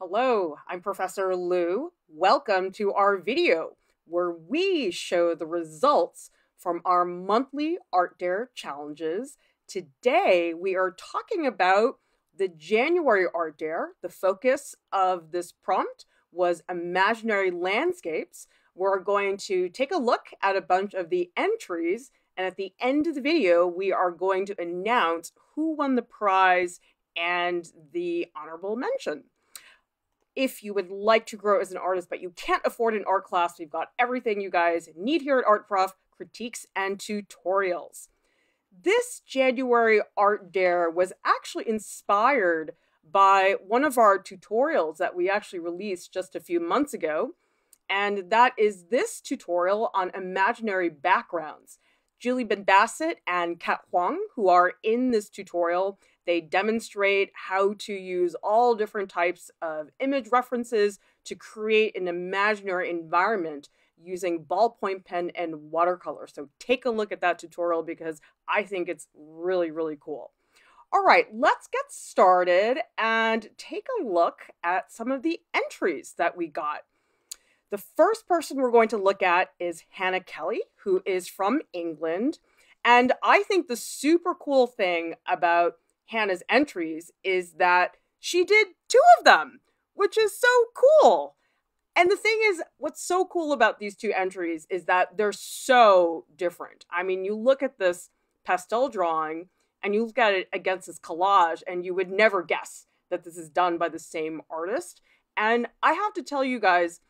Hello, I'm Professor Lieu. Welcome to our video where we show the results from our monthly Art Dare challenges. Today we are talking about the January Art Dare. The focus of this prompt was imaginary landscapes. We're going to take a look at a bunch of the entries and at the end of the video, we are going to announce who won the prize and the honorable mention. If you would like to grow as an artist, but you can't afford an art class, we've got everything you guys need here at Art Prof critiques and tutorials. This January Art Dare was actually inspired by one of our tutorials that we actually released just a few months ago. And that is this tutorial on imaginary backgrounds. Julie Benbassat and Cat Huang, who are in this tutorial, they demonstrate how to use all different types of image references to create an imaginary environment using ballpoint pen and watercolor. So take a look at that tutorial because I think it's really, really cool. All right, let's get started and take a look at some of the entries that we got. The first person we're going to look at is Hannah Kelly, who is from England. And I think the super cool thing about Hannah's entries is that she did two of them, which is so cool. And the thing is, what's so cool about these two entries is that they're so different. I mean, you look at this pastel drawing and you look at it against this collage, and you would never guess that this is done by the same artist. And I have to tell you guys,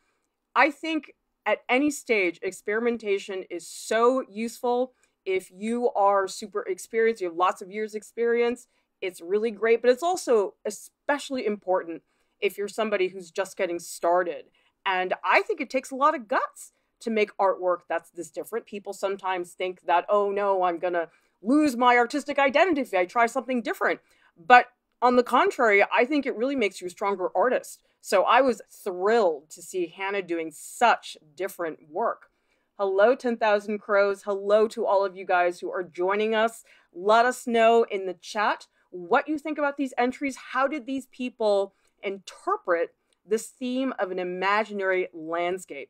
I think at any stage, experimentation is so useful. If you are super experienced, you have lots of years' experience, it's really great. But it's also especially important if you're somebody who's just getting started. And I think it takes a lot of guts to make artwork that's this different. People sometimes think that, oh no, I'm going to lose my artistic identity if I try something different. But on the contrary, I think it really makes you a stronger artist. So I was thrilled to see Hannah doing such different work. Hello, 10,000 Crows. Hello to all of you guys who are joining us. Let us know in the chat what you think about these entries. How did these people interpret this theme of an imaginary landscape?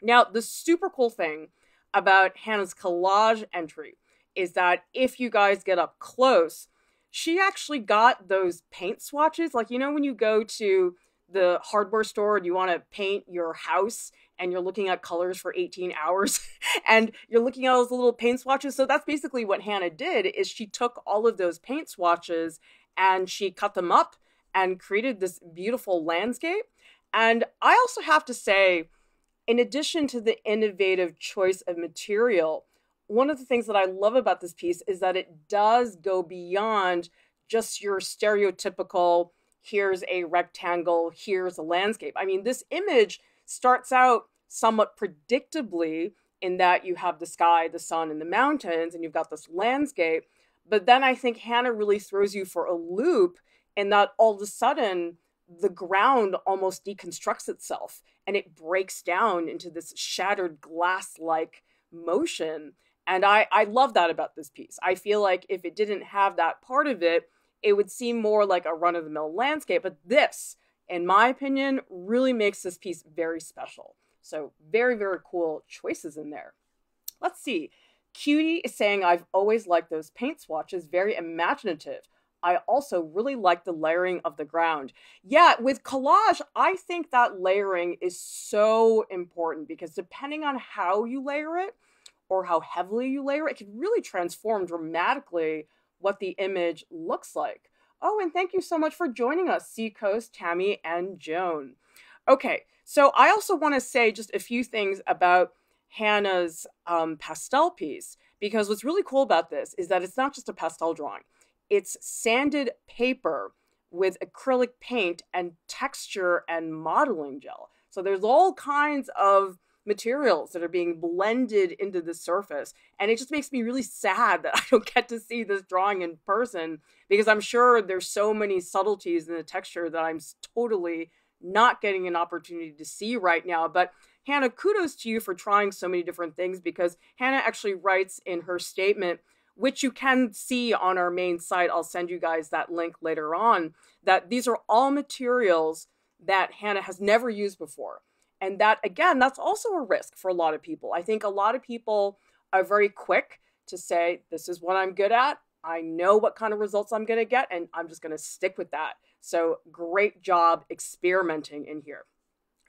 Now, the super cool thing about Hannah's collage entry is that if you guys get up close, she actually got those paint swatches. Like, you know, when you go to the hardware store and you want to paint your house and you're looking at colors for 18 hours and you're looking at all those little paint swatches so that's basically what hannah did is she took all of those paint swatches and she cut them up and created this beautiful landscape and i also have to say in addition to the innovative choice of material one of the things that i love about this piece is that it does go beyond just your stereotypical here's a rectangle, here's a landscape. I mean, this image starts out somewhat predictably in that you have the sky, the sun, and the mountains, and you've got this landscape. But then I think Hannah really throws you for a loop in that all of a sudden the ground almost deconstructs itself and it breaks down into this shattered glass like motion. And I, I love that about this piece. I feel like if it didn't have that part of it, it would seem more like a run of the mill landscape. But this, in my opinion, really makes this piece very special. So, very, very cool choices in there. Let's see. Cutie is saying, I've always liked those paint swatches, very imaginative. I also really like the layering of the ground. Yeah, with collage, I think that layering is so important because depending on how you layer it or how heavily you layer it, it can really transform dramatically what the image looks like. Oh, and thank you so much for joining us, Seacoast, Tammy, and Joan. Okay, so I also want to say just a few things about Hannah's um, pastel piece, because what's really cool about this is that it's not just a pastel drawing, it's sanded paper with acrylic paint and texture and modeling gel. So there's all kinds of materials that are being blended into the surface. And it just makes me really sad that I don't get to see this drawing in person because I'm sure there's so many subtleties in the texture that I'm totally not getting an opportunity to see right now. But Hannah, kudos to you for trying so many different things because Hannah actually writes in her statement, which you can see on our main site. I'll send you guys that link later on, that these are all materials that Hannah has never used before. And that, again, that's also a risk for a lot of people. I think a lot of people are very quick to say, this is what I'm good at. I know what kind of results I'm going to get, and I'm just going to stick with that. So, great job experimenting in here.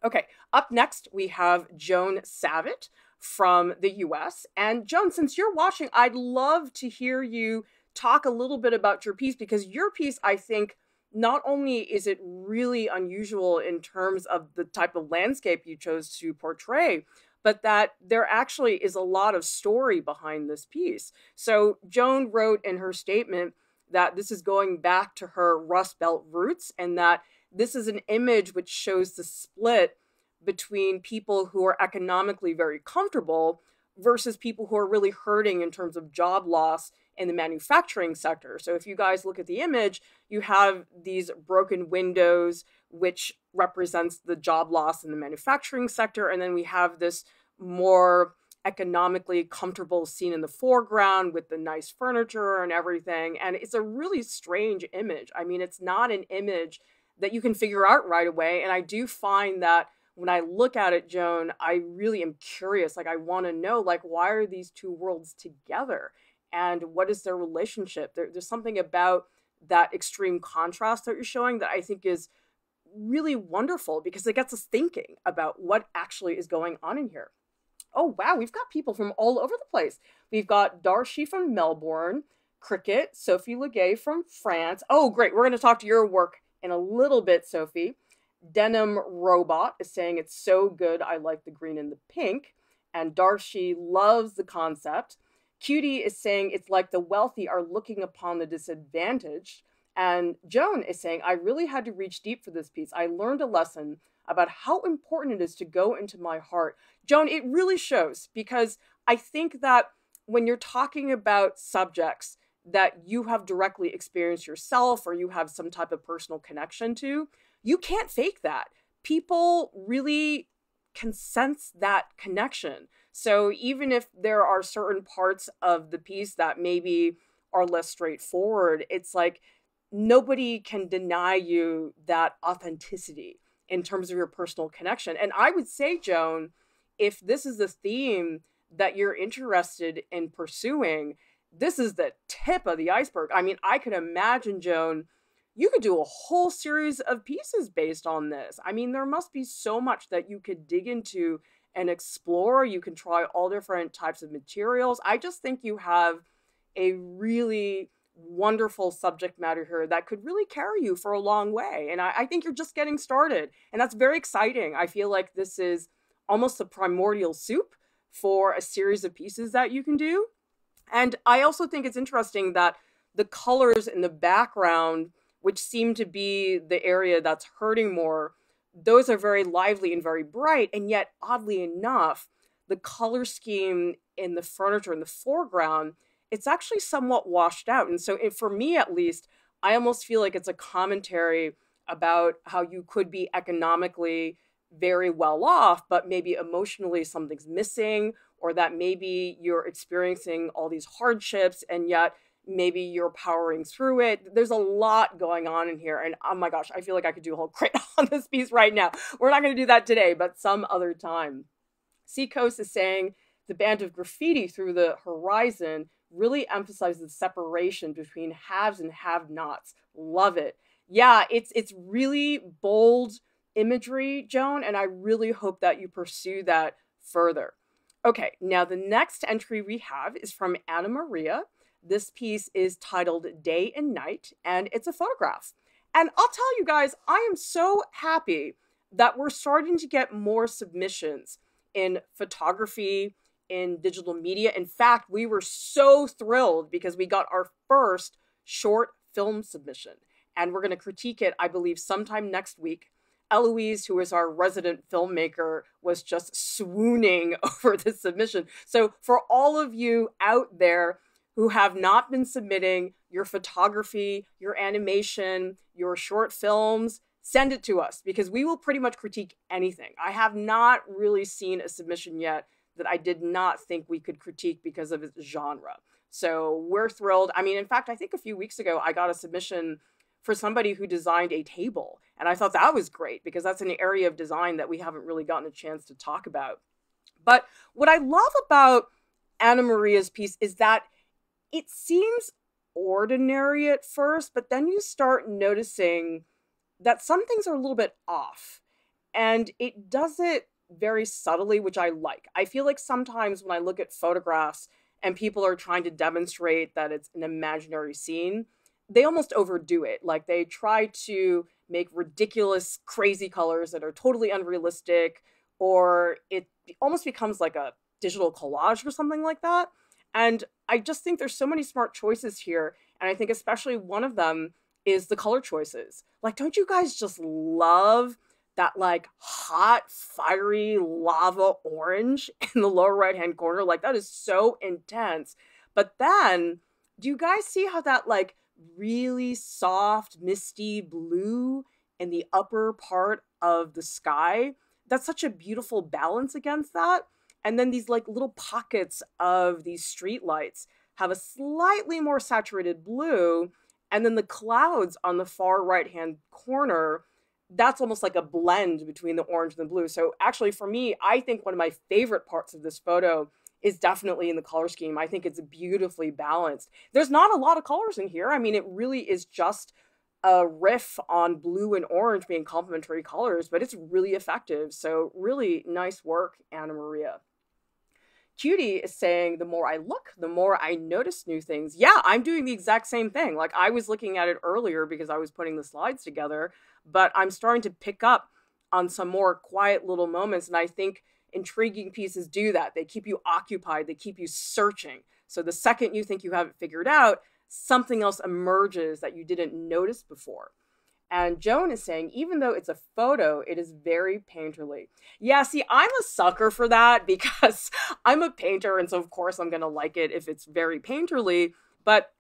Okay, up next, we have Joan Savitt from the US. And Joan, since you're watching, I'd love to hear you talk a little bit about your piece because your piece, I think, not only is it really unusual in terms of the type of landscape you chose to portray, but that there actually is a lot of story behind this piece. So Joan wrote in her statement that this is going back to her Rust Belt roots and that this is an image which shows the split between people who are economically very comfortable versus people who are really hurting in terms of job loss in the manufacturing sector. So if you guys look at the image, you have these broken windows, which represents the job loss in the manufacturing sector. And then we have this more economically comfortable scene in the foreground with the nice furniture and everything. And it's a really strange image. I mean, it's not an image that you can figure out right away. And I do find that when I look at it, Joan, I really am curious. Like, I want to know, like, why are these two worlds together? And what is their relationship? There, there's something about that extreme contrast that you're showing that I think is really wonderful because it gets us thinking about what actually is going on in here. Oh, wow, we've got people from all over the place. We've got Darcy from Melbourne, Cricket, Sophie Legay from France. Oh, great. We're going to talk to your work in a little bit, Sophie. Denim Robot is saying it's so good. I like the green and the pink. And Darcy loves the concept. Cutie is saying it's like the wealthy are looking upon the disadvantaged. And Joan is saying, I really had to reach deep for this piece. I learned a lesson about how important it is to go into my heart. Joan, it really shows because I think that when you're talking about subjects that you have directly experienced yourself or you have some type of personal connection to, you can't fake that. People really can sense that connection. So even if there are certain parts of the piece that maybe are less straightforward, it's like nobody can deny you that authenticity in terms of your personal connection. And I would say, Joan, if this is a theme that you're interested in pursuing, this is the tip of the iceberg. I mean, I could imagine, Joan, you could do a whole series of pieces based on this. I mean, there must be so much that you could dig into and explore. You can try all different types of materials. I just think you have a really wonderful subject matter here that could really carry you for a long way. And I, I, think you're just getting started. And that's very exciting. I feel like this is almost a primordial soup for a series of pieces that you can do. And I also think it's interesting that the colors in the background which seem to be the area that's hurting more, those are very lively and very bright. And yet, oddly enough, the color scheme in the furniture in the foreground, it's actually somewhat washed out. And so, it, for me at least, I almost feel like it's a commentary about how you could be economically very well off, but maybe emotionally something's missing, or that maybe you're experiencing all these hardships and yet maybe you're powering through it. There's a lot going on in here. And oh my gosh, I feel like I could do a whole crit on this piece right now. We're not going to do that today, but some other time. Seacoast is saying the band of graffiti through the horizon really emphasizes the separation between haves and have nots. Love it. Yeah, it's it's really bold imagery, Joan, and I really hope that you pursue that further. Okay, now the next entry we have is from Anamaria. This piece is titled Day and Night, and it's a photograph. And I'll tell you guys, I am so happy that we're starting to get more submissions in photography, in digital media. In fact, we were so thrilled because we got our first short film submission, and we're going to critique it, I believe, sometime next week. Eloise, who is our resident filmmaker, was just swooning over this submission. So, for all of you out there who have not been submitting your photography, your animation, your short films, send it to us because we will pretty much critique anything. I have not really seen a submission yet that I did not think we could critique because of its genre. So we're thrilled. I mean, in fact, I think a few weeks ago I got a submission for somebody who designed a table. And I thought that was great because that's an area of design that we haven't really gotten a chance to talk about. But what I love about Anamaria's piece is that it seems ordinary at first, but then you start noticing that some things are a little bit off. And it does it very subtly, which I like. I feel like sometimes when I look at photographs and people are trying to demonstrate that it's an imaginary scene, they almost overdo it. Like they try to make ridiculous, crazy colors that are totally unrealistic, or it almost becomes like a digital collage or something like that. And I just think there's so many smart choices here. And I think especially one of them is the color choices. Like, don't you guys just love that like hot, fiery lava orange in the lower right hand corner? Like, that is so intense. But then, do you guys see how that like really soft, misty blue in the upper part of the sky? That's such a beautiful balance against that. And then these like little pockets of these street lights have a slightly more saturated blue. And then the clouds on the far right hand corner, that's almost like a blend between the orange and the blue. So actually, for me, I think one of my favorite parts of this photo is definitely in the color scheme. I think it's beautifully balanced. There's not a lot of colors in here. I mean, it really is just a riff on blue and orange being complementary colors, but it's really effective. So, really nice work, Anamaria. Cutie is saying, the more I look, the more I notice new things. Yeah, I'm doing the exact same thing. Like I was looking at it earlier because I was putting the slides together, but I'm starting to pick up on some more quiet little moments. And I think intriguing pieces do that. They keep you occupied, they keep you searching. So the second you think you have it figured out, something else emerges that you didn't notice before. And Joan is saying, even though it's a photo, it is very painterly. Yeah, see, I'm a sucker for that because I'm a painter. And so, of course, I'm going to like it if it's very painterly. But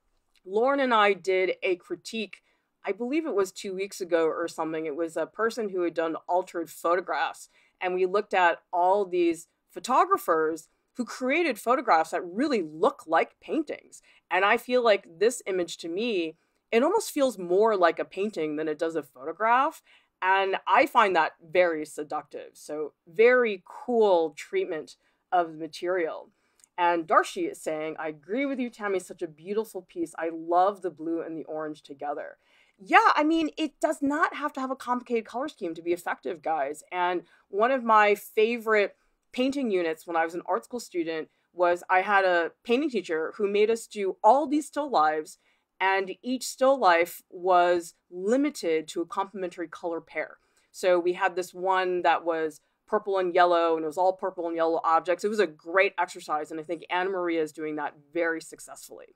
Lauren and I did a critique, I believe it was two weeks ago or something. It was a person who had done altered photographs. And we looked at all these photographers who created photographs that really look like paintings. And I feel like this image to me it almost feels more like a painting than it does a photograph. And I find that very seductive. So, very cool treatment of the material. And Darcy is saying, I agree with you, Tammy, such a beautiful piece. I love the blue and the orange together. Yeah, I mean, it does not have to have a complicated color scheme to be effective, guys. And one of my favorite painting units when I was an art school student was I had a painting teacher who made us do all these still lives and each still life was limited to a complementary color pair. So we had this one that was purple and yellow, and it was all purple and yellow objects. It was a great exercise, and I think Anamaria is doing that very successfully.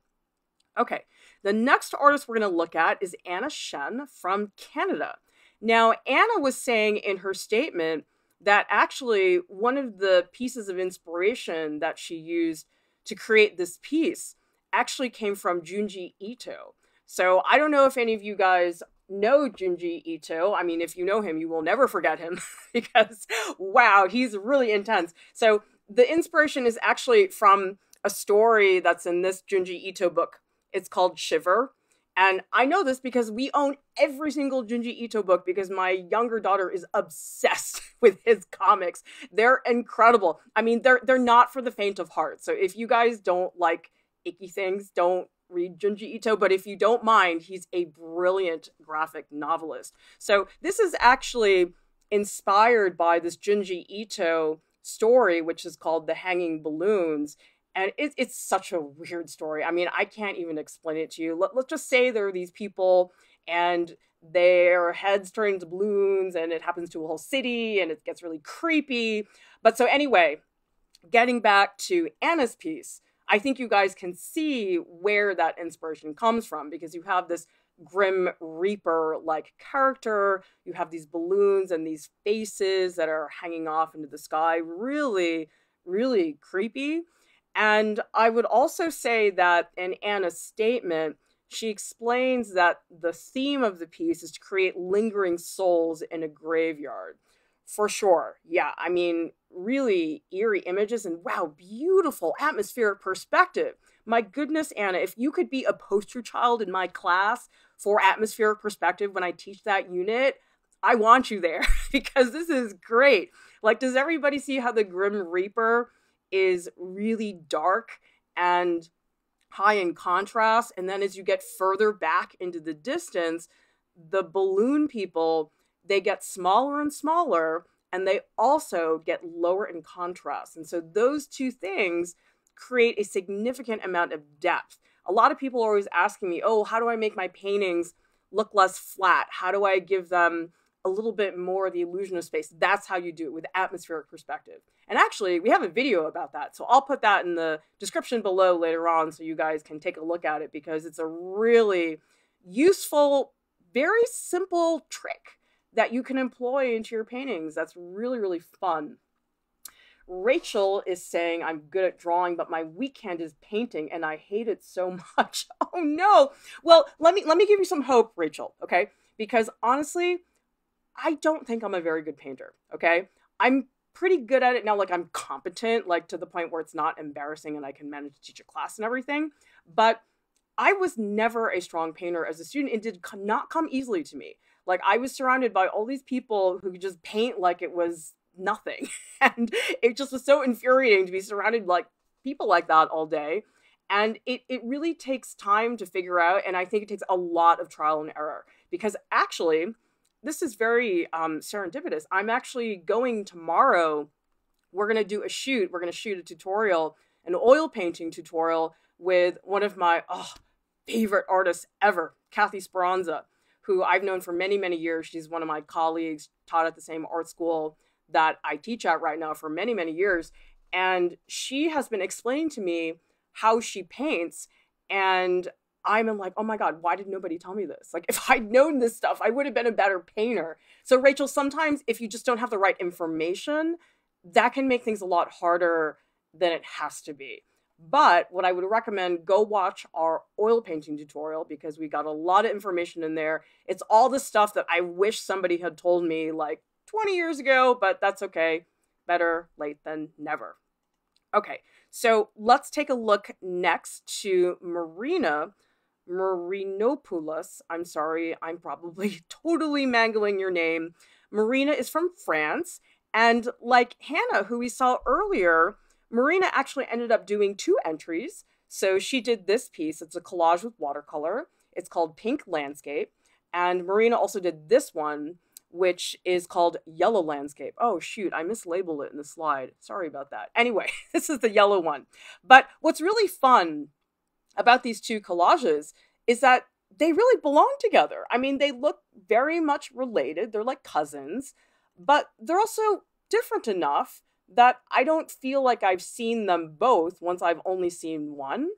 Okay, the next artist we're going to look at is Anna Shen from Canada. Now, Anna was saying in her statement that actually one of the pieces of inspiration that she used to create this piece actually came from Junji Ito. So I don't know if any of you guys know Junji Ito. I mean, if you know him, you will never forget him because wow, he's really intense. So the inspiration is actually from a story that's in this Junji Ito book. It's called Shiver. And I know this because we own every single Junji Ito book because my younger daughter is obsessed with his comics. They're incredible. I mean, they're they're not for the faint of heart. So if you guys don't like icky things, don't read Junji Ito, but if you don't mind, he's a brilliant graphic novelist. So this is actually inspired by this Junji Ito story, which is called The Hanging Balloons. And it, it's such a weird story. I mean, I can't even explain it to you. Let, let's just say there are these people and their heads turn into balloons and it happens to a whole city and it gets really creepy. But so, anyway, getting back to Anna's piece, I think you guys can see where that inspiration comes from because you have this grim reaper like character. You have these balloons and these faces that are hanging off into the sky. Really really creepy. And i would also say that in anna's statement she explains that the theme of the piece is to create lingering souls in a graveyard for sure. Yeah, I mean, really eerie images and wow, beautiful atmospheric perspective. my goodness, Anna, if you could be a poster child in my class for atmospheric perspective when I teach that unit, I want you there because this is great. Like, does everybody see how the Grim Reaper is really dark and high in contrast? And then as you get further back into the distance, the balloon people they get smaller and smaller and they also get lower in contrast. And so those two things create a significant amount of depth. A lot of people are always asking me, "Oh, how do I make my paintings look less flat? How do I give them a little bit more the illusion of space?" That's how you do it with atmospheric perspective. And actually, we have a video about that. So I'll put that in the description below later on so you guys can take a look at it because it's a really useful, very simple trick that you can employ into your paintings. That's really, really fun. Rachel is saying, I'm good at drawing, but my weekend is painting and I hate it so much. Oh no. Well, let me let me give you some hope, Rachel, okay? Because honestly, I don't think I'm a very good painter, okay? I'm pretty good at it now, like I'm competent, like to the point where it's not embarrassing and I can manage to teach a class and everything. But I was never a strong painter as a student. It did not come easily to me. Like I was surrounded by all these people who could just paint like it was nothing. and it just was so infuriating to be surrounded like people like that all day. And it, it really takes time to figure out. And I think it takes a lot of trial and error because actually, this is very um, serendipitous. I'm actually going tomorrow. We're going to do a shoot. We're going to shoot a tutorial, an oil painting tutorial with one of my oh, favorite artists ever, Kathy Speranza who I've known for many, many years. She's one of my colleagues, taught at the same art school that I teach at right now for many, many years. And she has been explaining to me how she paints. And I'm like, oh my God, why did nobody tell me this? Like, if I'd known this stuff, I would have been a better painter. So, Rachel, sometimes if you just don't have the right information, that can make things a lot harder than it has to be. But what I would recommend, go watch our oil painting tutorial because we got a lot of information in there. It's all the stuff that I wish somebody had told me like 20 years ago, but that's okay. Better late than never. Okay, so let's take a look next to Marina Marinopoulos. I'm sorry, I'm probably totally mangling your name. Marina is from France, and like Hannah, who we saw earlier, Marina actually ended up doing two entries. So she did this piece. It's a collage with watercolor. It's called Pink Landscape. And Marina also did this one, which is called Yellow Landscape. Oh, shoot, I mislabeled it in the slide. Sorry about that. Anyway, this is the yellow one. But what's really fun about these two collages is that they really belong together. I mean, they look very much related, they're like cousins, but they're also different enough that I don't feel like I've seen them both once I've only seen one.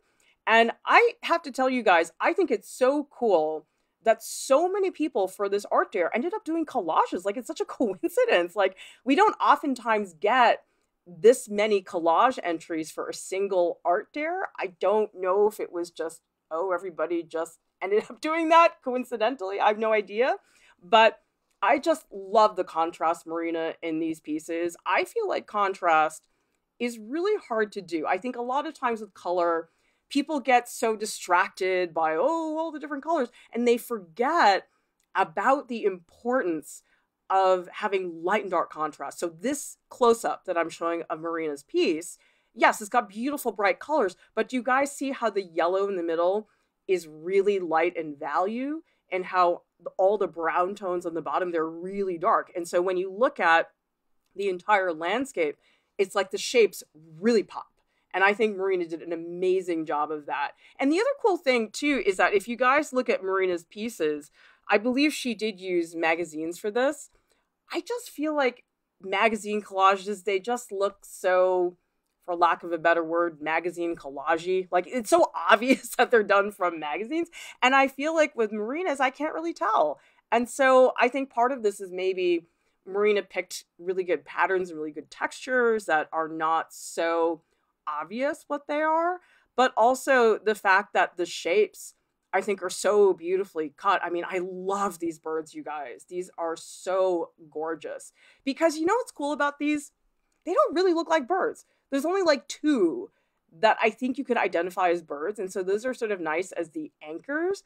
And I have to tell you guys, I think it's so cool that so many people for this art dare ended up doing collages. Like it's such a coincidence. Like we don't oftentimes get this many collage entries for a single art dare. I don't know if it was just, oh, everybody just ended up doing that coincidentally. I have no idea. But I just love the contrast marina in these pieces. I feel like contrast is really hard to do. I think a lot of times with color, people get so distracted by, oh, all the different colors, and they forget about the importance of having light and dark contrast. So, this close up that I'm showing of Marina's piece, yes, it's got beautiful bright colors, but do you guys see how the yellow in the middle is really light in value and how all the brown tones on the bottom they're really dark. And so when you look at the entire landscape it's like the shapes really pop. And i think marina did an amazing job of that. And the other cool thing too is that if you guys look at marina's pieces i believe she did use magazines for this. I just feel like magazine collages they just look so for lack of a better word, magazine collage. Like it's so obvious that they're done from magazines. And I feel like with Marina's, I can't really tell. And so I think part of this is maybe Marina picked really good patterns and really good textures that are not so obvious what they are, but also the fact that the shapes I think are so beautifully cut. I mean, I love these birds, you guys. These are so gorgeous. Because you know what's cool about these? They don't really look like birds there's only like two that I think you could identify as birds. And so those are sort of nice as the anchors.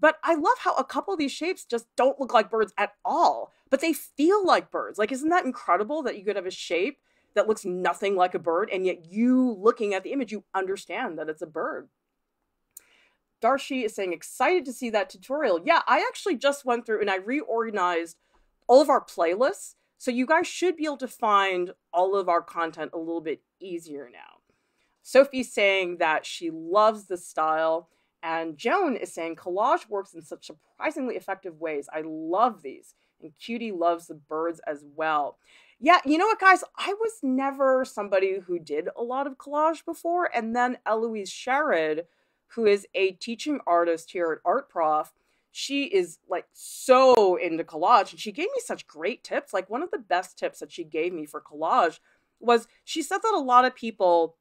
But I love how a couple of these shapes just don't look like birds at all, but they feel like birds. Like, isn't that incredible that you could have a shape that looks nothing like a bird, and yet you looking at the image, you understand that it's a bird? Darshi is saying, excited to see that tutorial. Yeah, I actually just went through and I reorganized all of our playlists. So you guys should be able to find all of our content a little bit easier now. Sophie's saying that she loves the style. And Joan is saying collage works in such surprisingly effective ways. I love these. And Cutie loves the birds as well. Yeah, you know what, guys? I was never somebody who did a lot of collage before. And then Eloise Sherrod, who is a teaching artist here at Art Prof, she is like so into collage and she gave me such great tips. Like one of the best tips that she gave me for collage was she said that a lot of people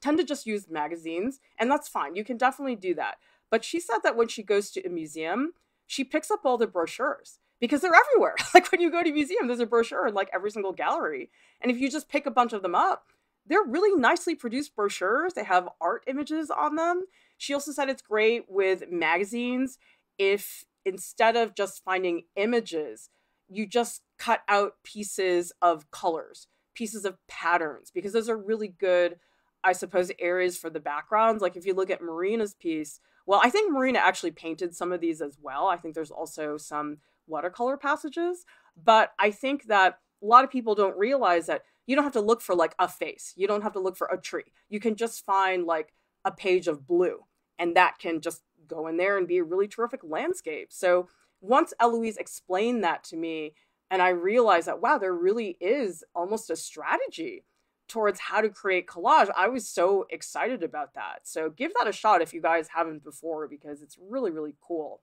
tend to just use magazines, and that's fine. You can definitely do that. But she said that when she goes to a museum, she picks up all the brochures because they're everywhere. like when you go to a museum, there's a brochure in like every single gallery. And if you just pick a bunch of them up, they're really nicely produced brochures. They have art images on them. She also said it's great with magazines if instead of just finding images, you just cut out pieces of colors, pieces of patterns, because those are really good I suppose, areas for the backgrounds. Like if you look at Marina's piece, well, I think Marina actually painted some of these as well. I think there's also some watercolor passages, but I think that a lot of people don't realize that you don't have to look for like a face. You don't have to look for a tree. You can just find like a page of blue and that can just go in there and be a really terrific landscape. So once Eloise explained that to me and I realized that wow, there really is almost a strategy towards how to create collage, I was so excited about that. So give that a shot if you guys haven't before because it's really, really cool.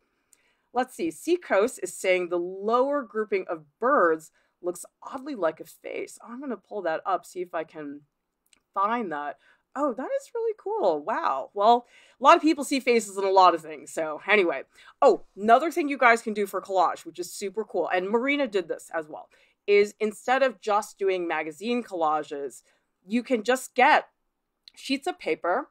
Let's see. Seacoast is saying the lower grouping of birds looks oddly like a face. I'm going to pull that up, see if I can find that. Oh, that is really cool. Wow. Well, a lot of people see faces in a lot of things. So, anyway. Oh, another thing you guys can do for collage, which is super cool, and Marina did this as well, is instead of just doing magazine collages, you can just get sheets of paper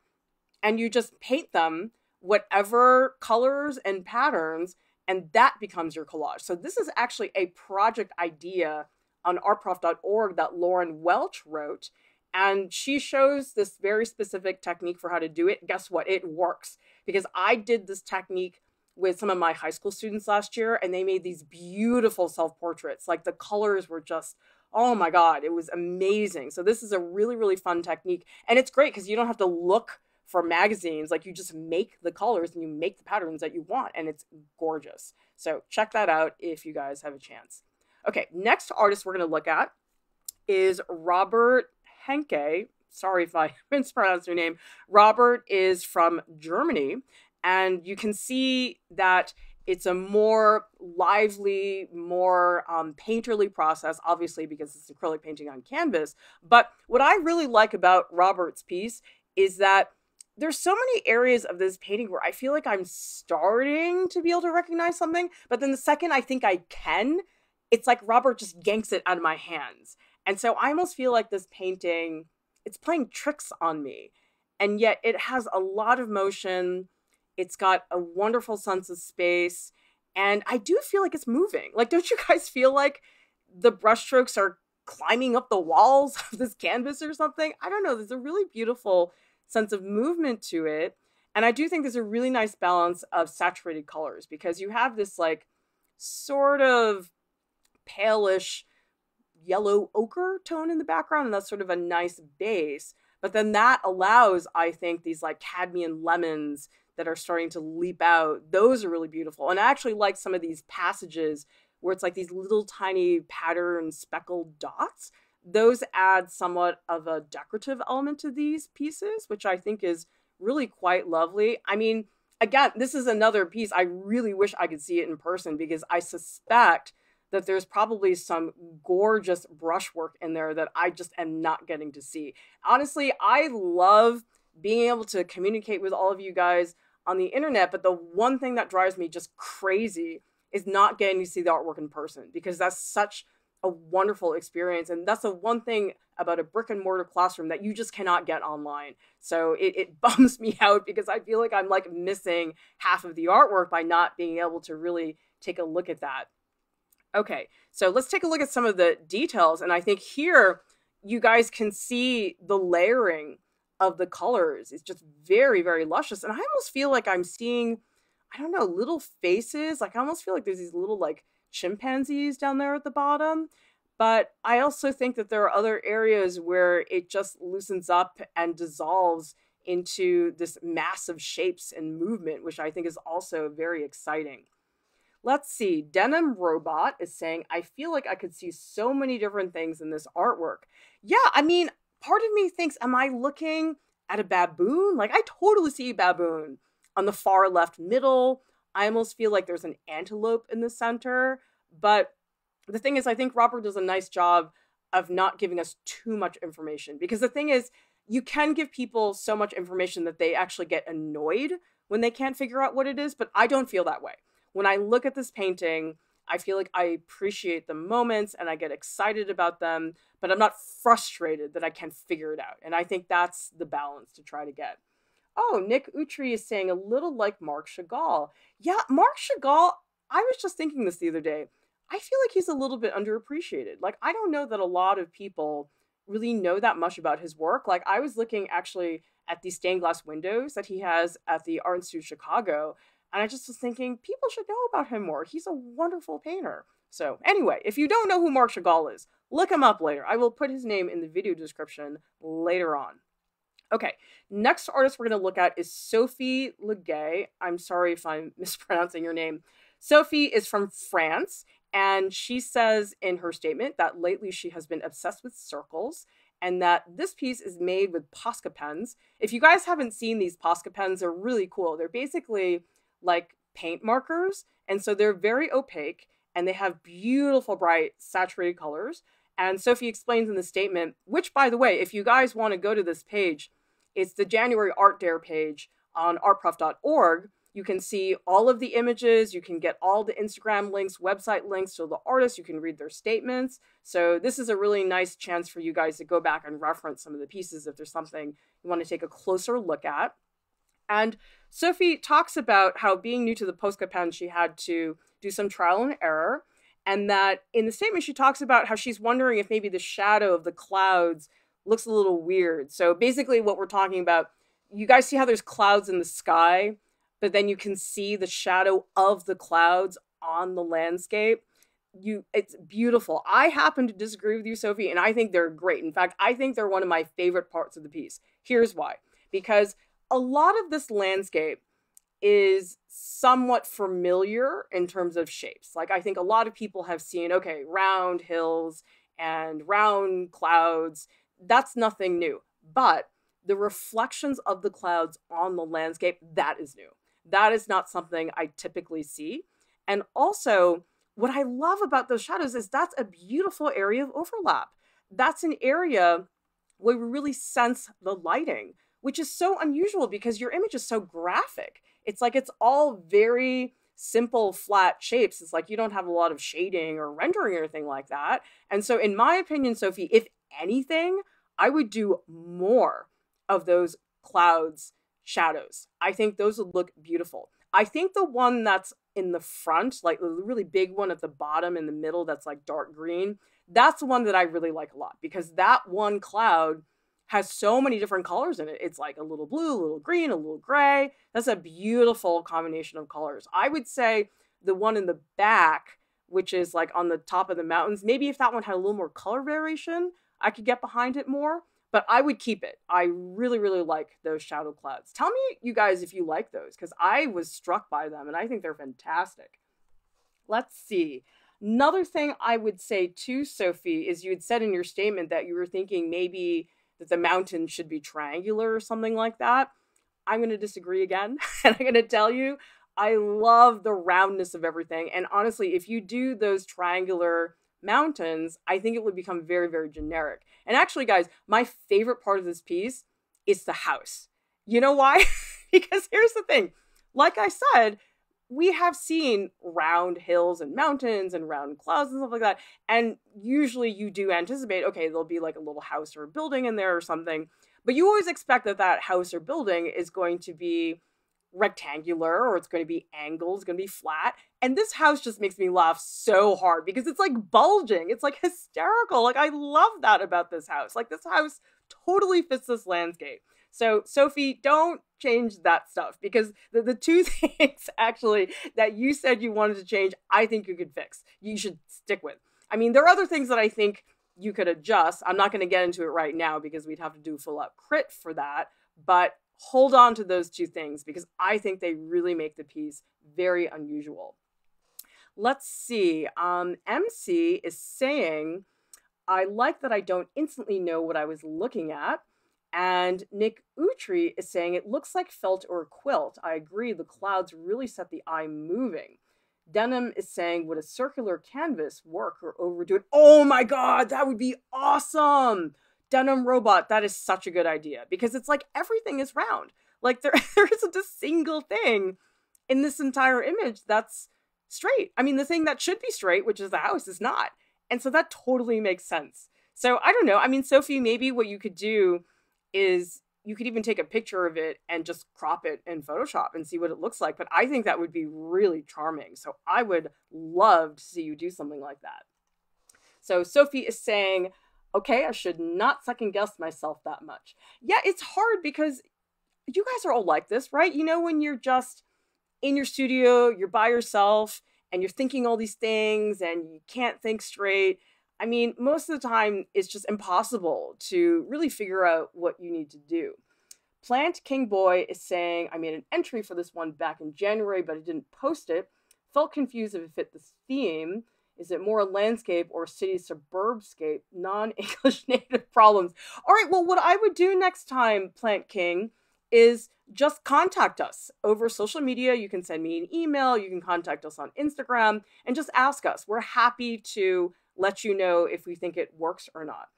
and you just paint them whatever colors and patterns and that becomes your collage. So this is actually a project idea on artprof.org that Lauren Welch wrote and she shows this very specific technique for how to do it. Guess what? It works because I did this technique with some of my high school students last year and they made these beautiful self-portraits. Like the colors were just oh my god it was amazing so this is a really really fun technique and it's great because you don't have to look for magazines like you just make the colors and you make the patterns that you want and it's gorgeous so check that out if you guys have a chance okay next artist we're going to look at is robert henke sorry if i mispronounced your name robert is from germany and you can see that it's a more lively, more um, painterly process, obviously, because it's acrylic painting on canvas. But what I really like about Robert's piece is that there's so many areas of this painting where I feel like I'm starting to be able to recognize something, but then the second I think I can, it's like Robert just yanks it out of my hands. And so I almost feel like this painting, it's playing tricks on me. And yet it has a lot of motion it's got a wonderful sense of space. And I do feel like it's moving. Like, don't you guys feel like the brushstrokes are climbing up the walls of this canvas or something? I don't know. There's a really beautiful sense of movement to it. And I do think there's a really nice balance of saturated colors because you have this like sort of palish yellow ochre tone in the background, and that's sort of a nice base. But then that allows, I think, these like cadmium lemons that are starting to leap out. Those are really beautiful. And I actually like some of these passages where it's like these little tiny pattern speckled dots. Those add somewhat of a decorative element to these pieces, which I think is really quite lovely. I mean, again, this is another piece I really wish I could see it in person because I suspect that there's probably some gorgeous brushwork in there that I just am not getting to see. Honestly, I love being able to communicate with all of you guys on the internet, but the one thing that drives me just crazy is not getting to see the artwork in person because that's such a wonderful experience. And that's the one thing about a brick and mortar classroom that you just cannot get online. So it, it bums me out because I feel like I'm like missing half of the artwork by not being able to really take a look at that. Okay, so let's take a look at some of the details. And I think here you guys can see the layering of the colors. It's just very, very luscious. And I almost feel like I'm seeing, I don't know, little faces. Like I almost feel like there's these little like chimpanzees down there at the bottom. But I also think that there are other areas where it just loosens up and dissolves into this massive shapes and movement, which I think is also very exciting. Let's see. Denim Robot is saying, I feel like I could see so many different things in this artwork. Yeah, I mean, part of me thinks, am I looking at a baboon? Like, I totally see a baboon on the far left middle. I almost feel like there's an antelope in the center. But the thing is, I think Robert does a nice job of not giving us too much information because the thing is, you can give people so much information that they actually get annoyed when they can't figure out what it is, but I don't feel that way. When I look at this painting, I feel like I appreciate the moments and I get excited about them, but I'm not frustrated that I can't figure it out. And I think that's the balance to try to get. Oh, Nick Utri is saying a little like Marc Chagall. Yeah, Marc Chagall, I was just thinking this the other day. I feel like he's a little bit underappreciated. Like, I don't know that a lot of people really know that much about his work. Like, I was looking actually at the stained glass windows that he has at the Art Institute of Chicago, and I just was thinking people should know about him more. He's a wonderful painter. So, anyway, if you don't know who Marc Chagall is, look him up later. I will put his name in the video description later on. Okay, next artist we're going to look at is Sophie Legay. I'm sorry if I'm mispronouncing your name. Sophie is from France, and she says in her statement that lately she has been obsessed with circles and that this piece is made with Posca pens. If you guys haven't seen these Posca pens, they're really cool. They're basically like paint markers, and so they're very opaque and they have beautiful, bright, saturated colors. And Sophie explains in the statement, which, by the way, if you guys want to go to this page, it's the January Art Dare page on artprof.org you can see all of the images, you can get all the Instagram links, website links to the artists, you can read their statements. So this is a really nice chance for you guys to go back and reference some of the pieces if there's something you want to take a closer look at. And Sophie talks about how being new to the Posca pen, she had to do some trial and error. And that in the statement, she talks about how she's wondering if maybe the shadow of the clouds looks a little weird. So basically, what we're talking about, you guys see how there's clouds in the sky? but then you can see the shadow of the clouds on the landscape you it's beautiful i happen to disagree with you sophie and i think they're great in fact i think they're one of my favorite parts of the piece here's why because a lot of this landscape is somewhat familiar in terms of shapes. Like i think a lot of people have seen okay round hills and round clouds. That's nothing new. But the reflections of the clouds on the landscape that is new. That is not something I typically see. And also, what I love about those shadows is that's a beautiful area of overlap. That's an area where we really sense the lighting, which is so unusual because your image is so graphic. It's like it's all very simple, flat shapes. It's like you don't have a lot of shading or rendering or anything like that. And so, in my opinion, Sophie, if anything, I would do more of those clouds shadows. I think those would look beautiful. I think the one that's in the front, like the really big one at the bottom in the middle that's like dark green, that's the one that I really like a lot because that one cloud has so many different colors in it. It's like a little blue, a little green, a little gray. That's a beautiful combination of colors. I would say the one in the back, which is like on the top of the mountains, maybe if that one had a little more color variation, I could get behind it more but I would keep it. I really, really like those shadow clouds. Tell me, you guys, if you like those, because I was struck by them and I think they're fantastic. Let's see. Another thing I would say to Sophie is you had said in your statement that you were thinking maybe that the mountain should be triangular or something like that. I'm going to disagree again. and I'm going to tell you, I love the roundness of everything. And honestly, if you do those triangular mountains, I think it would become very, very generic. And actually, guys, my favorite part of this piece is the house. You know why? because here's the thing like I said, we have seen round hills and mountains and round clouds and stuff like that. And usually you do anticipate, okay, there'll be like a little house or a building in there or something. But you always expect that that house or building is going to be rectangular or it's going to be angled, it's going to be flat. And this house just makes me laugh so hard because it's like bulging. It's like hysterical. Like I love that about this house. Like this house totally fits this landscape. So Sophie, don't change that stuff because the, the two things actually that you said you wanted to change, I think you could fix. You should stick with. I mean, there are other things that I think you could adjust. I'm not going to get into it right now because we'd have to do full up crit for that. But hold on to those two things because I think they really make the piece very unusual. Let's see. Um, MC is saying, I like that I don't instantly know what I was looking at. And Nick Utri is saying, it looks like felt or quilt. I agree, the clouds really set the eye moving. Denim is saying, would a circular canvas work or overdo it? Oh my god, that would be awesome! denim robot, that is such a good idea because it's like everything is round. Like there, there isn't a single thing in this entire image that's straight. I mean, the thing that should be straight, which is the house, is not. And so that totally makes sense. So I don't know. I mean, Sophie, maybe what you could do is you could even take a picture of it and just crop it in Photoshop and see what it looks like. But I think that would be really charming. So I would love to see you do something like that. So Sophie is saying, Okay, I should not second guess myself that much. Yeah, it's hard because you guys are all like this, right? You know, when you're just in your studio, you're by yourself, and you're thinking all these things and you can't think straight. I mean, most of the time, it's just impossible to really figure out what you need to do. Plant King Boy is saying, I made an entry for this one back in January, but I didn't post it. Felt confused if it fit this theme. Is it more a landscape or city suburbscape? Non English native problems. All right, well, what I would do next time, Plant King, is just contact us over social media. You can send me an email, you can contact us on Instagram, and just ask us. We're happy to let you know if we think it works or not.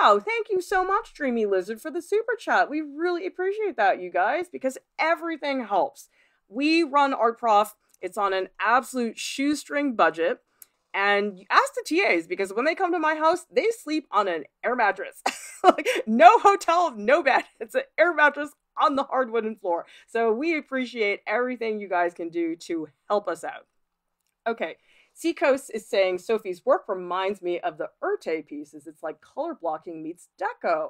Wow, thank you so much, Dreamy Lizard, for the super chat. We really appreciate that, you guys, because everything helps. We run Art Prof, it's on an absolute shoestring budget. And ask the TAs because when they come to my house, they sleep on an air mattress. like no hotel, no bed. It's an air mattress on the hard wooden floor. So we appreciate everything you guys can do to help us out. Okay, Seacoast is saying Sophie's work reminds me of the Erté pieces. It's like color blocking meets deco.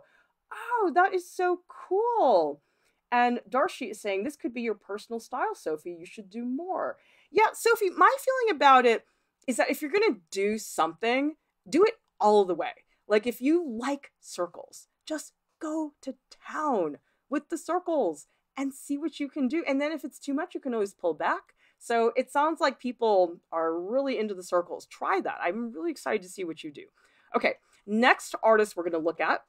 Oh, that is so cool. And Darshi is saying this could be your personal style, Sophie. You should do more. Yeah, Sophie, my feeling about it is that if you're going to do something, do it all the way. Like if you like circles, just go to town with the circles and see what you can do. And then if it's too much, you can always pull back. So it sounds like people are really into the circles. Try that. I'm really excited to see what you do. Okay, next artist we're going to look at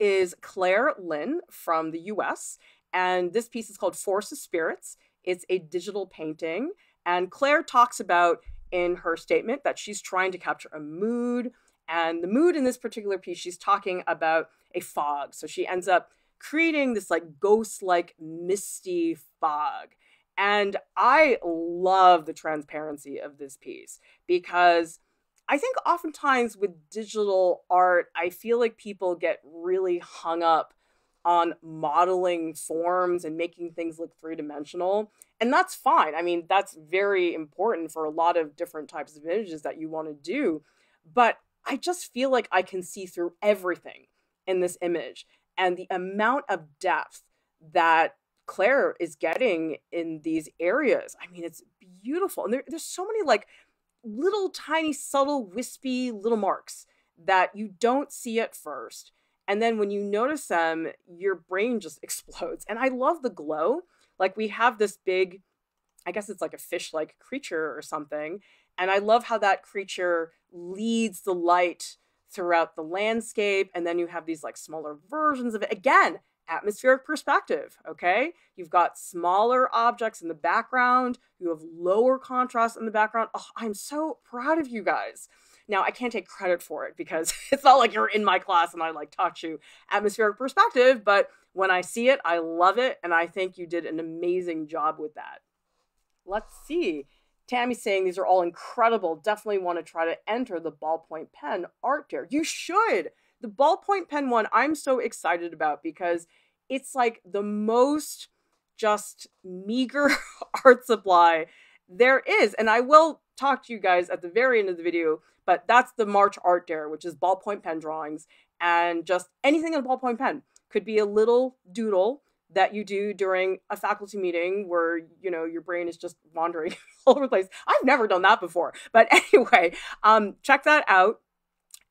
is Claire Lin from the US. And this piece is called Forest of Spirits. It's a digital painting. And Claire talks about in her statement that she's trying to capture a mood. And the mood in this particular piece, she's talking about a fog. So she ends up creating this like ghost like misty fog. And I love the transparency of this piece because I think oftentimes with digital art, I feel like people get really hung up on modeling forms and making things look three dimensional. And that's fine. I mean, that's very important for a lot of different types of images that you want to do. But I just feel like I can see through everything in this image. And the amount of depth that Claire is getting in these areas, I mean, it's beautiful. And there, there's so many like little tiny, subtle, wispy little marks that you don't see at first and then when you notice them, your brain just explodes. And I love the glow. Like we have this big, I guess it's like a fish like creature or something. And I love how that creature leads the light throughout the landscape. And then you have these like smaller versions of it. Again, atmospheric perspective, okay? You've got smaller objects in the background, you have lower contrast in the background. Oh, I'm so proud of you guys. Now, I can't take credit for it because it's not like you're in my class and I like taught you atmospheric perspective, but when I see it, I love it. And I think you did an amazing job with that. Let's see. Tammy's saying these are all incredible. Definitely want to try to enter the ballpoint pen art dare. You should. The ballpoint pen one, I'm so excited about because it's like the most just meager art supply there is. And I will talk to you guys at the very end of the video, but that's the March Art Dare, which is ballpoint pen drawings and just anything in a ballpoint pen. Could be a little doodle that you do during a faculty meeting where you know your brain is just wandering all over the place. I've never done that before, but anyway, um, check that out.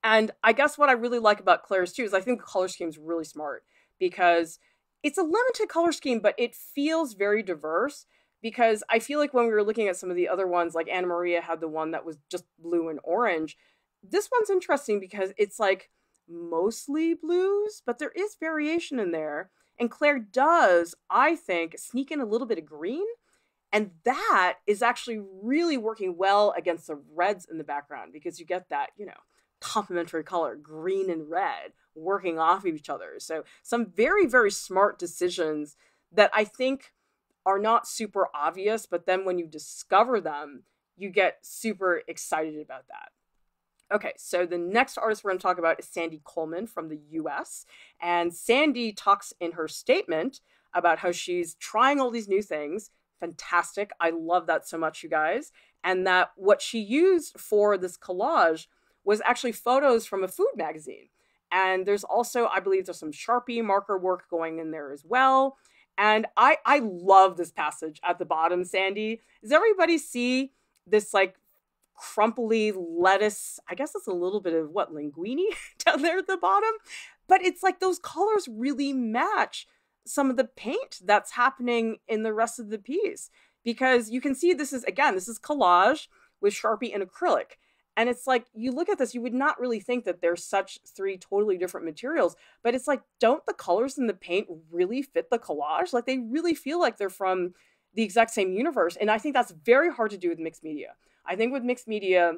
And I guess what I really like about Claire's too is I think the color scheme is really smart because it's a limited color scheme, but it feels very diverse. Because I feel like when we were looking at some of the other ones, like Anamaria had the one that was just blue and orange. This one's interesting because it's like mostly blues, but there is variation in there and Claire does, I think, sneak in a little bit of green. And that is actually really working well against the reds in the background because you get that, you know, complementary color, green and red, working off of each other. So, some very, very smart decisions that I think are not super obvious, but then when you discover them, you get super excited about that. Okay, so the next artist we're going to talk about is Sandy Coleman from the US. And Sandy talks in her statement about how she's trying all these new things. Fantastic. I love that so much, you guys. And that what she used for this collage was actually photos from a food magazine. And there's also, I believe, there's some Sharpie marker work going in there as well. And I I love this passage at the bottom, Sandy. Does everybody see this like crumply lettuce. I guess it's a little bit of what linguine down there at the bottom, but it's like those colors really match some of the paint that's happening in the rest of the piece because you can see this is again this is collage with Sharpie and acrylic. And it's like you look at this, you would not really think that there's such three totally different materials, but it's like, don't the colors in the paint really fit the collage? Like they really feel like they're from the exact same universe. And I think that's very hard to do with mixed media. I think with mixed media,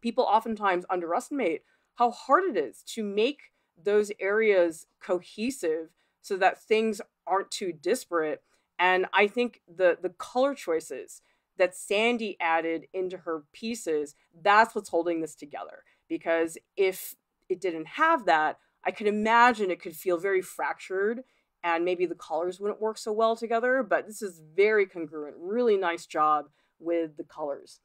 people oftentimes underestimate how hard it is to make those areas cohesive so that things aren't too disparate. And I think the the color choices that Sandy added into her pieces, that's what's holding this together. Because if it didn't have that, I could imagine it could feel very fractured and maybe the colors wouldn't work so well together. But this is very congruent. Really nice job with the colors.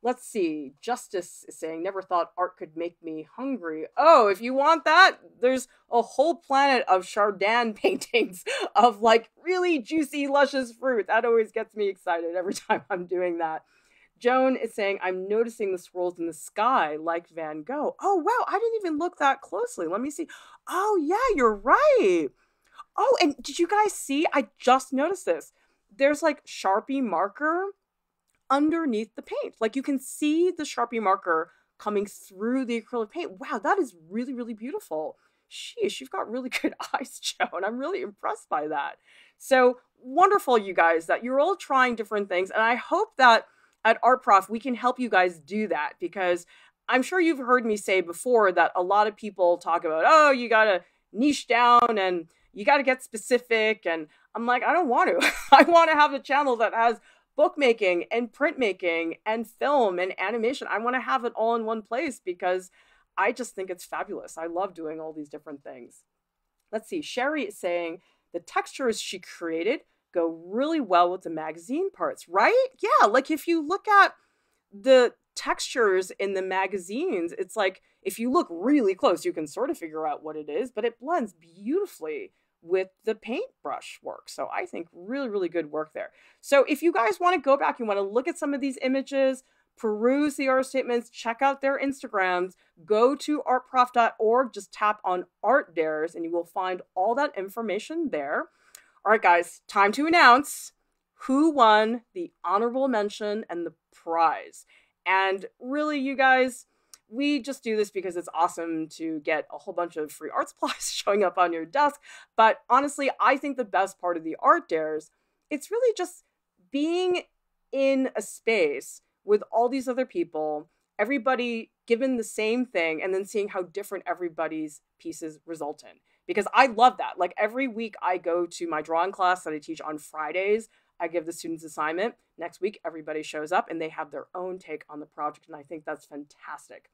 Let's see. Justice is saying, never thought art could make me hungry. Oh, if you want that, there's a whole planet of Chardin paintings of like really juicy, luscious fruit. That always gets me excited every time I'm doing that. Joan is saying, I'm noticing the swirls in the sky like Van Gogh. Oh, wow. I didn't even look that closely. Let me see. Oh, yeah, you're right. Oh, and did you guys see? I just noticed this. There's like Sharpie marker underneath the paint. Like you can see the Sharpie marker coming through the acrylic paint. Wow, that is really, really beautiful. Sheesh, you've got really good eyes, Joan. I'm really impressed by that. So wonderful, you guys, that you're all trying different things. And I hope that at Art Prof, we can help you guys do that because I'm sure you've heard me say before that a lot of people talk about, oh, you got to niche down and you got to get specific. And I'm like, I don't want to. I want to have a channel that has bookmaking and printmaking and film and animation. I want to have it all in one place because I just think it's fabulous. I love doing all these different things. Let's see. Sherry is saying the textures she created go really well with the magazine parts, right? Yeah, like if you look at the textures in the magazines, it's like if you look really close, you can sort of figure out what it is, but it blends beautifully with the paintbrush work. So I think really, really good work there. So if you guys want to go back, you want to look at some of these images, peruse the art statements, check out their Instagrams, go to artprof.org, just tap on art dares, and you will find all that information there. All right, guys, time to announce who won the honorable mention and the prize. And really, you guys, we just do this because it's awesome to get a whole bunch of free art supplies showing up on your desk. But honestly, I think the best part of the art dares, it's really just being in a space with all these other people, everybody given the same thing, and then seeing how different everybody's pieces result in. Because I love that. Like every week I go to my drawing class that I teach on Fridays. I give the students assignment. Next week, everybody shows up and they have their own take on the project. And I think that's fantastic.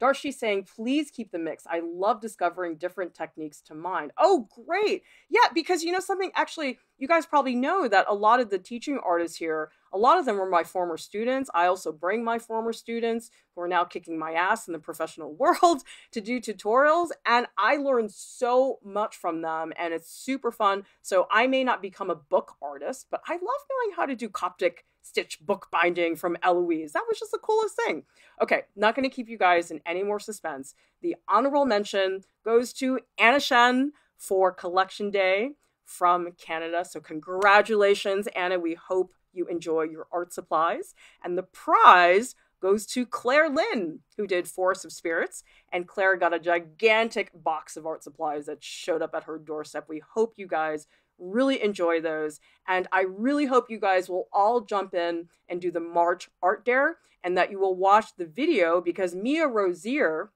Darshi saying, please keep the mix. I love discovering different techniques to mine. Oh, great. Yeah, because you know something, actually, you guys probably know that a lot of the teaching artists here, a lot of them were my former students. I also bring my former students who are now kicking my ass in the professional world to do tutorials. And I learned so much from them and it's super fun. So I may not become a book artist, but I love knowing how to do Coptic stitch bookbinding from Eloise. That was just the coolest thing. Okay, not going to keep you guys in any more suspense. The honorable mention goes to Anna Shen for Collection Day from Canada. So, congratulations, Anna. We hope you enjoy your art supplies. And the prize goes to Claire Lin, who did Forest of Spirits. And Claire got a gigantic box of art supplies that showed up at her doorstep. We hope you guys really enjoy those. And I really hope you guys will all jump in and do the March Art Dare and that you will watch the video because Mia Rosier,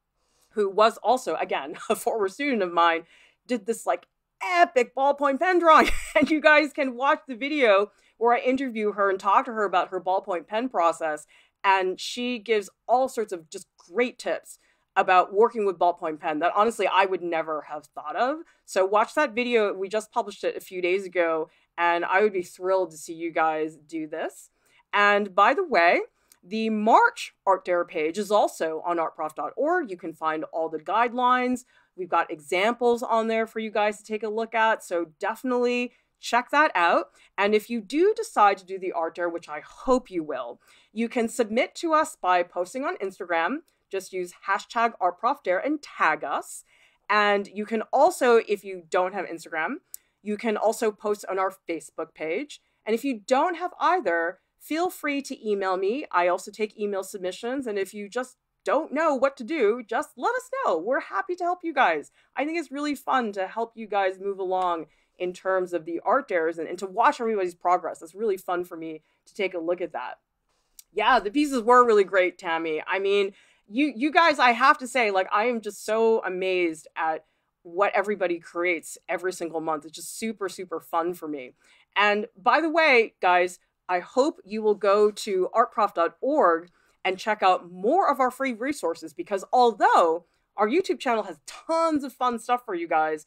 who was also, again, a former student of mine, did this like epic ballpoint pen drawing. and you guys can watch the video where I interview her and talk to her about her ballpoint pen process. And she gives all sorts of just great tips about working with ballpoint pen that honestly I would never have thought of. So watch that video. We just published it a few days ago, and I would be thrilled to see you guys do this. And by the way, the March Art Dare page is also on artprof.org. You can find all the guidelines. We've got examples on there for you guys to take a look at. So definitely check that out. And if you do decide to do the art dare, which I hope you will, you can submit to us by posting on Instagram. Just use hashtag artprofdare and tag us. And you can also, if you don't have Instagram, you can also post on our Facebook page. And if you don't have either, feel free to email me. I also take email submissions. And if you just don't know what to do, just let us know. We're happy to help you guys. I think it's really fun to help you guys move along in terms of the art dares and, and to watch everybody's progress. It's really fun for me to take a look at that. Yeah, the pieces were really great, Tammy. I mean, you you guys, I have to say, like, I am just so amazed at what everybody creates every single month. It's just super, super fun for me. And by the way, guys, I hope you will go to artprof.org and check out more of our free resources because although our YouTube channel has tons of fun stuff for you guys,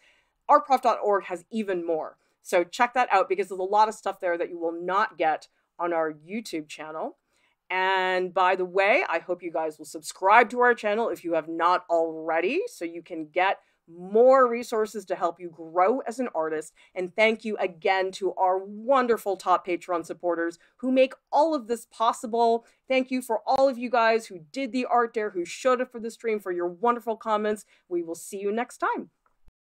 artprof.org has even more. So check that out because there's a lot of stuff there that you will not get on our YouTube channel. And by the way, I hope you guys will subscribe to our channel if you have not already so you can get more resources to help you grow as an artist. And thank you again to our wonderful top Patreon supporters who make all of this possible. Thank you for all of you guys who did the art dare, who showed up for the stream, for your wonderful comments. We will see you next time.